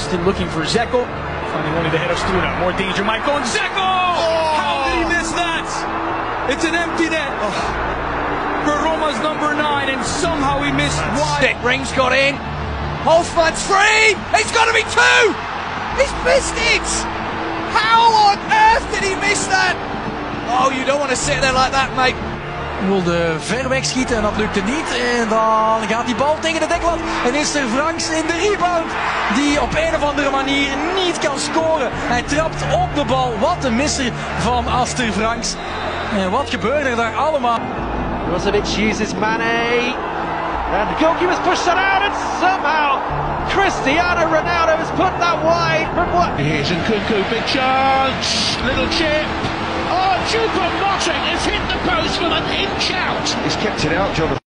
Looking for Zeko. Finding only the head of Struna. More danger. Michael and Zeko! How did he miss that? It's an empty net for Roma's number nine, and somehow he missed wide. Rings got in. Holzman's free. It's got to be two. He's missed it. How on earth did he miss that? Oh, you don't want to sit there like that, mate. Wilde ver weg schieten en dat lukte niet. En dan gaat die bal tegen de deklat. En is er Franks in de rebound. Die op een of andere manier niet kan scoren. Hij trapt op de bal. Wat een misser van Aster Franks. En wat gebeurde er daar allemaal? Brozovic uses Mane. And the goalkeeper's pushed that out and somehow Cristiano Ronaldo has put that wide from what Here's Nkunku, big chance, little chip. Oh, Chupa Moting from an inch out. He's kept it out, Jonathan.